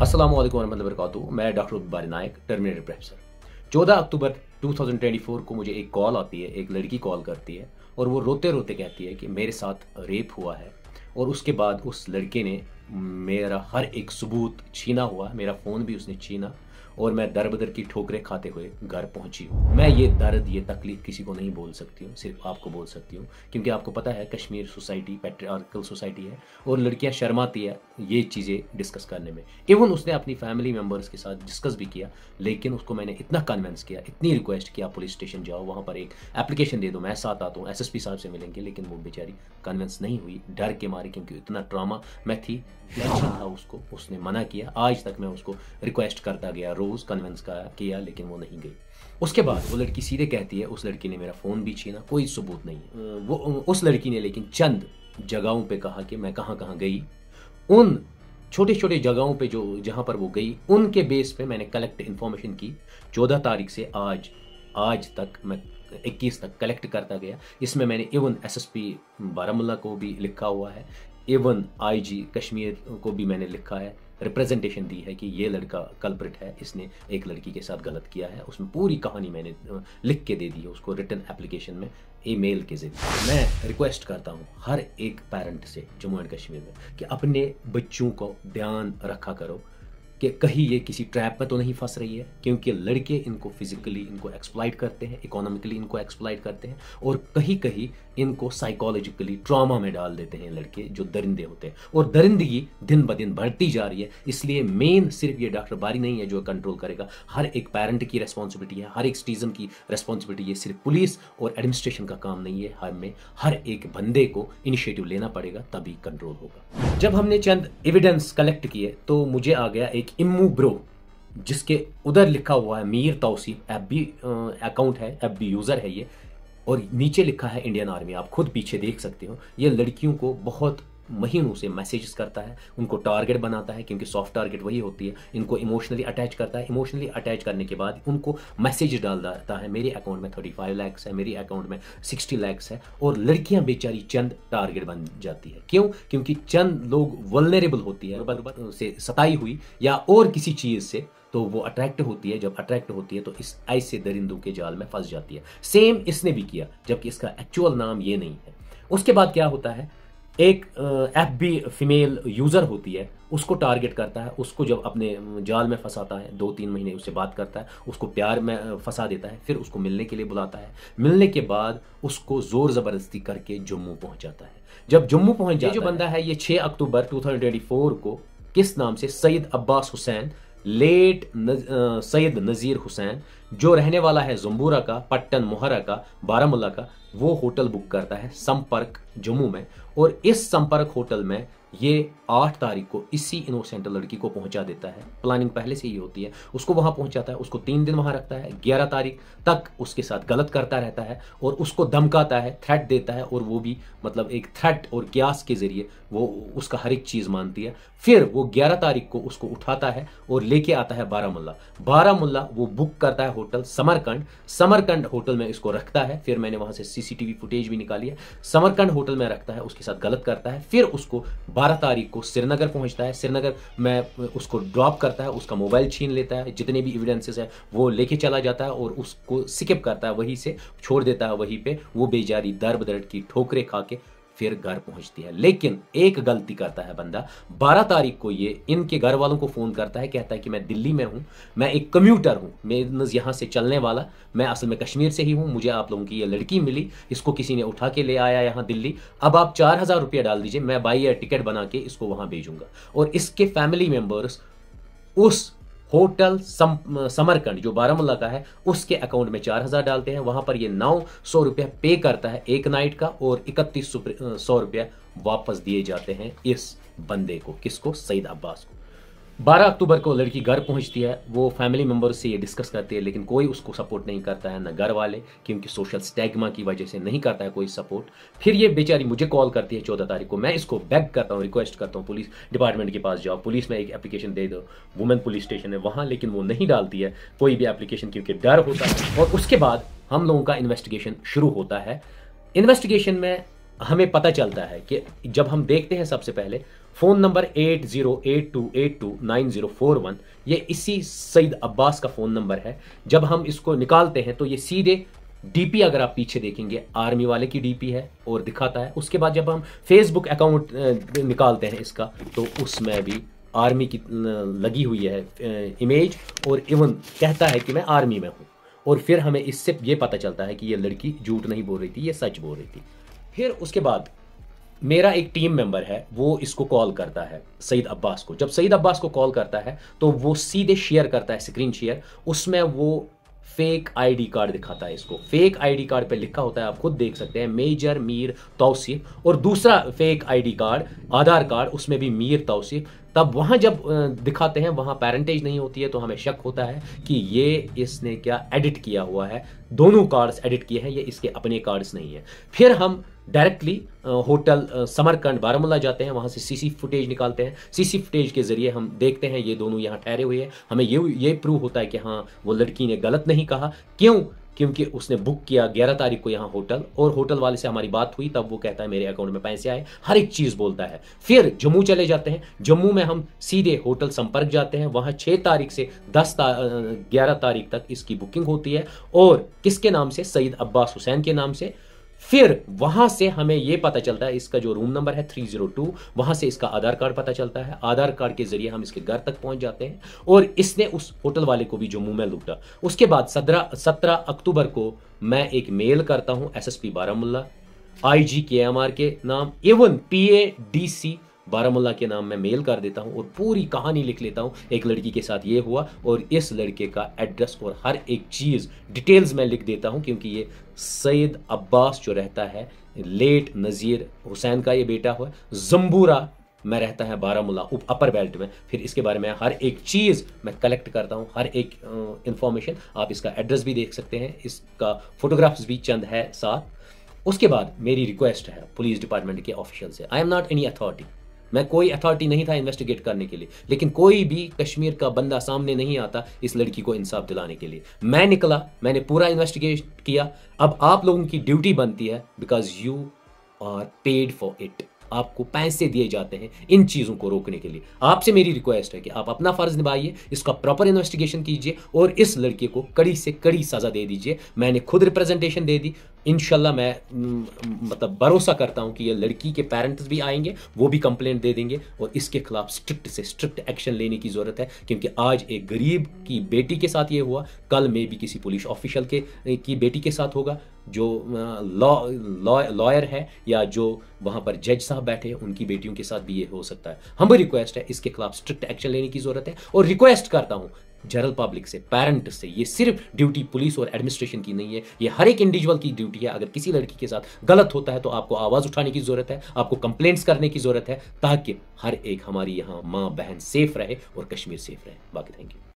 अस्सलाम वालेकुम वरहमतुल्लाहि मैं डॉक्टर बारी नायक टर्मिनेटर प्रोफेसर 14 अक्टूबर 2024 को मुझे एक कॉल आती है, एक लड़की कॉल करती है और वो रोते रोते कहती है कि मेरे साथ रेप हुआ है और उसके बाद उस लड़के ने मेरा हर एक सबूत छीना हुआ, मेरा फ़ोन भी उसने छीना और मैं दर बदर की ठोकरें खाते हुए घर पहुँची हूँ। मैं ये दर्द, ये तकलीफ़ किसी को नहीं बोल सकती हूँ, सिर्फ़ आपको बोल सकती हूँ, क्योंकि आपको पता है कश्मीर सोसाइटी पेट्रियार्कल सोसाइटी है, और लड़कियाँ शर्माती है ये चीज़ें डिस्कस करने में। इवन उसने अपनी फैमिली मेंबर्स के साथ डिस्कस भी किया, लेकिन उसको मैंने इतना कन्वेंस किया, इतनी रिक्वेस्ट किया पुलिस स्टेशन जाओ, वहाँ पर एक एप्लीकेशन दे दो, मैं साथ आता हूँ एस साहब से मिलेंगे, लेकिन वो बेचारी कन्वेंस नहीं हुई, डर के मारे, क्योंकि इतना ट्रामा मैं थी टेंशन था उसको, उसने मना किया, आज तक मैं उसको रिक्वेस्ट करता गया रोज़ कन्विंस किया, लेकिन वो नहीं गई। उसके बाद वो लड़की सीधे कहती है, उस लड़की ने मेरा फ़ोन भी छीना, कोई सबूत नहीं वो, उस लड़की ने लेकिन चंद जगहों पे कहा कि मैं कहाँ कहाँ गई। उन छोटे छोटे जगहों पे जो, जहाँ पर वो गई, उनके बेस पे मैंने कलेक्ट इन्फॉर्मेशन की। चौदह तारीख से आज आज तक मैं 21 तक कलेक्ट करता गया। इसमें मैंने इवन एसएसपी बारामूला को भी लिखा हुआ है इवन आईजी कश्मीर को भी मैंने लिखा है। रिप्रेजेंटेशन दी है कि ये लड़का कल्प्रिट है, इसने एक लड़की के साथ गलत किया है, उसमें पूरी कहानी मैंने लिख के दे दी है उसको रिटर्न एप्लीकेशन में ईमेल के ज़रिए। मैं रिक्वेस्ट करता हूँ हर एक पेरेंट से जम्मू एंड कश्मीर में कि अपने बच्चों को ध्यान रखा करो कि कहीं ये किसी ट्रैप में तो नहीं फंस रही है, क्योंकि लड़के इनको फिजिकली इनको एक्सप्लाइट करते हैं इकोनॉमिकली इनको एक्सप्लाइट करते हैं, और कहीं कहीं इनको साइकोलॉजिकली ट्रॉमा में डाल देते हैं लड़के जो दरिंदे होते हैं। और दरिंदगी दिन ब दिन बढ़ती जा रही है, इसलिए मेन सिर्फ़ ये डॉक्टर बारी नहीं है जो कंट्रोल करेगा। हर एक पेरेंट की रेस्पॉन्सिबिलिटी है, हर एक सिटीजन की रेस्पॉन्सिबिलिटी ये सिर्फ़ पुलिस और एडमिनिस्ट्रेशन का काम नहीं है हमें हर एक बंदे को इनिशिएटिव लेना पड़ेगा, तभी कंट्रोल होगा। जब हमने चंद एविडेंस कलेक्ट किए तो मुझे आ गया एक इमू ब्रो, जिसके उधर लिखा हुआ है, Mir Tauseef F B account है एफ़ बी यूज़र है ये, और नीचे लिखा है इंडियन आर्मी आप खुद पीछे देख सकते हो। ये लड़कियों को बहुत महीनों से मैसेजेस करता है उनको टारगेट बनाता है क्योंकि सॉफ्ट टारगेट वही होती है इनको इमोशनली अटैच करता है इमोशनली अटैच करने के बाद उनको मैसेज डाल देता है मेरे अकाउंट में थर्टी फाइव लैक्स है मेरे अकाउंट में सिक्सटी लैक्स है और लड़कियाँ बेचारी चंद टारगेट बन जाती है। क्यों? क्योंकि चंद लोग वलनरेबल होती है से सताई हुई या और किसी चीज़ से तो वो अट्रैक्ट होती है जब अट्रैक्ट होती है तो इस ऐसे दरिंदों के जाल में फंस जाती है। सेम इसने भी किया जबकि इसका एक्चुअल नाम ये नहीं है। उसके बाद क्या होता है? एक एफ़ बी फीमेल यूज़र होती है उसको टारगेट करता है उसको जब अपने जाल में फंसाता है दो तीन महीने उससे बात करता है उसको प्यार में फंसा देता है फिर उसको मिलने के लिए बुलाता है। मिलने के बाद उसको ज़ोर ज़बरदस्ती करके जम्मू पहुँच जाता है। जब जम्मू पहुँच जाए जो बंदा है ये 6 अक्टूबर 2024 को किस नाम से? सईद अब्बास हुसैन लेट नज, सैयद नज़ीर हुसैन जो रहने वाला है जम्बूरा का पट्टन मोहरा का बारामूला का वो होटल बुक करता है संपर्क जम्मू में, और इस संपर्क होटल में ये आठ तारीख को इसी इनोसेंट लड़की को पहुँचा देता है। प्लानिंग पहले से ही होती है। उसको वहाँ पहुंचाता है, उसको तीन दिन वहाँ रखता है, ग्यारह तारीख तक उसके साथ गलत करता रहता है, और उसको धमकाता है थ्रेट देता है, और वो भी मतलब एक थ्रेट और क्यास के ज़रिए वो उसका हर एक चीज़ मानती है। फिर वो ग्यारह तारीख को उसको उठाता है और लेके आता है बारामुल्ला। बारामुल्ला वो बुक करता है होटल समरकंड। समरकंड होटल में इसको रखता है। फिर मैंने वहाँ से सीसीटीवी फुटेज भी निकाली है, समरकंड होटल में रखता है, उसके साथ गलत करता है, फिर उसको बारह तारीख को श्रीनगर पहुँचता है, श्रीनगर में उसको ड्रॉप करता है, उसका मोबाइल छीन लेता है, जितने भी एविडेंसेस है, वो लेके चला जाता है और उसको सिकिप करता है, वहीं से छोड़ देता है, वहीं पर वो बेजारी दर्द दर्द की ठोकरे खा के फिर घर पहुँचती है। लेकिन एक गलती करता है बंदा। 12 तारीख को ये इनके घर वालों को फ़ोन करता है, कहता है कि मैं दिल्ली में हूँ, मैं एक कम्यूटर हूँ मैं यहाँ से चलने वाला, मैं असल में कश्मीर से ही हूँ, मुझे आप लोगों की ये लड़की मिली, इसको किसी ने उठा के ले आया यहाँ दिल्ली, अब आप चार हज़ार रुपया डाल दीजिए, मैं बाई एयर टिकट बना के इसको वहाँ भेजूँगा। और इसके फैमिली मेंबर्स उस होटल सम, समरकंड जो बारामूला का है उसके अकाउंट में चार हज़ार डालते हैं। वहाँ पर ये नौ सौ रुपया पे करता है एक नाइट का और इकतीस सौ रुपया वापस दिए जाते हैं इस बंदे को किसको? सईद अब्बास को। 12 अक्टूबर को लड़की घर पहुँचती है, वो फैमिली मेंबर से ये डिस्कस करती है, लेकिन कोई उसको सपोर्ट नहीं करता है, ना घर वाले, क्योंकि सोशल स्टैगमा की वजह से नहीं करता है कोई सपोर्ट फिर ये बेचारी मुझे कॉल करती है चौदह तारीख को। मैं इसको बैक करता हूँ रिक्वेस्ट करता हूँ पुलिस डिपार्टमेंट के पास जाओ पुलिस में एक एप्लीकेशन दे दो। वुमेन पुलिस स्टेशन है वहाँ, लेकिन वो नहीं डालती है कोई भी एप्लीकेशन क्योंकि डर होता है। और उसके बाद हम लोगों का इन्वेस्टिगेशन शुरू होता है। इन्वेस्टिगेशन में हमें पता चलता है कि जब हम देखते हैं सबसे पहले, phone number eight zero eight two eight two nine zero four one, ये इसी सईद अब्बास का फ़ोन नंबर है। जब हम इसको निकालते हैं तो ये सीधे डीपी अगर आप पीछे देखेंगे, आर्मी वाले की डीपी है और दिखाता है। उसके बाद जब हम फेसबुक अकाउंट निकालते हैं इसका तो उसमें भी आर्मी की लगी हुई है इमेज और इवन कहता है कि मैं आर्मी में हूँ। और फिर हमें इससे ये पता चलता है कि ये लड़की झूठ नहीं बोल रही थी, ये सच बोल रही थी। फिर उसके बाद मेरा एक टीम मेंबर है, वो इसको कॉल करता है, सईद अब्बास को। जब सईद अब्बास को कॉल करता है तो वो सीधे शेयर करता है स्क्रीन शेयर उसमें वो फेक आईडी कार्ड दिखाता है इसको। फेक आईडी कार्ड पे लिखा होता है, आप खुद देख सकते हैं, मेजर मीर तौसीफ, और दूसरा fake ID card Aadhaar card उसमें भी मीर तौसीफ। तब वहाँ जब दिखाते हैं, वहाँ पेरेंटेज नहीं होती है तो हमें शक होता है कि ये इसने क्या एडिट किया हुआ है। दोनों कार्ड्स एडिट किए हैं, ये इसके अपने कार्ड्स नहीं है। फिर हम डायरेक्टली होटल समरकंड बारामूला जाते हैं, वहाँ से सीसी फुटेज निकालते हैं। सीसी फुटेज के ज़रिए हम देखते हैं, ये दोनों यहाँ ठहरे हुए हैं। हमें ये ये प्रूव होता है कि हाँ वो लड़की ने गलत नहीं कहा। क्यों? क्योंकि उसने बुक किया ग्यारह तारीख को यहाँ होटल, और होटल वाले से हमारी बात हुई, तब वो कहता है मेरे अकाउंट में पैसे आए। हर एक चीज़ बोलता है। फिर जम्मू चले जाते हैं। जम्मू में हम सीधे होटल संपर्क जाते हैं। वहाँ छह तारीख से दस ग्यारह तारीख तक इसकी बुकिंग होती है। और किसके नाम से? सईद अब्बास हुसैन के नाम से। फिर वहाँ से हमें यह पता चलता है, इसका जो रूम नंबर है 302 वहाँ से इसका आधार कार्ड पता चलता है। आधार कार्ड के ज़रिए हम इसके घर तक पहुँच जाते हैं और इसने उस होटल वाले को भी जम्मू में लूटा। उसके बाद सत्रह सत्रह अक्टूबर को मैं एक मेल करता हूँ एसएसपी बारामुल्ला आईजी के एम आर के नाम even P A D PADC Baramulla के नाम में मेल कर देता हूँ और पूरी कहानी लिख लेता हूँ। एक लड़की के साथ ये हुआ और इस लड़के का एड्रेस और हर एक चीज़ डिटेल्स में लिख देता हूँ क्योंकि ये सैद अब्बास जो रहता है, लेट नज़ीर हुसैन का ये बेटा हुआ जम्बूरा में रहता है बारामूला उप अपर बेल्ट में। फिर इसके बारे में हर एक चीज़ मैं कलेक्ट करता हूँ, हर एक इंफॉर्मेशन आप इसका एड्रेस भी देख सकते हैं, इसका फोटोग्राफ्स भी चंद है साथ। उसके बाद मेरी रिक्वेस्ट है पुलिस डिपार्टमेंट के ऑफिशियल से। I am not any authority मैं कोई अथॉरिटी नहीं था इन्वेस्टिगेट करने के लिए। लेकिन कोई भी कश्मीर का बंदा सामने नहीं आता इस लड़की को इंसाफ दिलाने के लिए। मैं निकला, मैंने पूरा इन्वेस्टिगेट किया। अब आप लोगों की ड्यूटी बनती है because you are paid for it आपको पैसे दिए जाते हैं इन चीज़ों को रोकने के लिए। आपसे मेरी रिक्वेस्ट है कि आप अपना फ़र्ज़ निभाइए, इसका प्रॉपर इन्वेस्टिगेशन कीजिए और इस लड़के को कड़ी से कड़ी सज़ा दे दीजिए। मैंने खुद रिप्रेजेंटेशन दे दी इनशाला मैं मतलब भरोसा करता हूँ कि ये लड़की के पेरेंट्स भी आएँगे, वो भी कंप्लेंट दे देंगे और इसके खिलाफ स्ट्रिक्ट से स्ट्रिक्ट एक्शन लेने की ज़रूरत है, क्योंकि आज एक गरीब की बेटी के साथ ये हुआ, कल मे भी किसी पुलिस ऑफिशियल के की बेटी के साथ होगा, जो लॉ लॉयर है, या जो वहाँ पर जज साहब बैठे हैं, उनकी बेटियों के साथ भी ये हो सकता है। हम भी रिक्वेस्ट है, इसके खिलाफ स्ट्रिक्ट एक्शन लेने की ज़रूरत है, और रिक्वेस्ट करता हूँ जनरल पब्लिक से पेरेंट से। ये सिर्फ़ ड्यूटी पुलिस और एडमिनिस्ट्रेशन की नहीं है। ये हर एक इंडिविजुअल की ड्यूटी है। अगर किसी लड़की के साथ गलत होता है तो आपको आवाज़ उठाने की ज़रूरत है, आपको कंप्लेंट्स करने की ज़रूरत है, ताकि हर एक हमारी यहाँ माँ बहन सेफ़ रहे और कश्मीर सेफ़ रहे। बाकी थैंक यू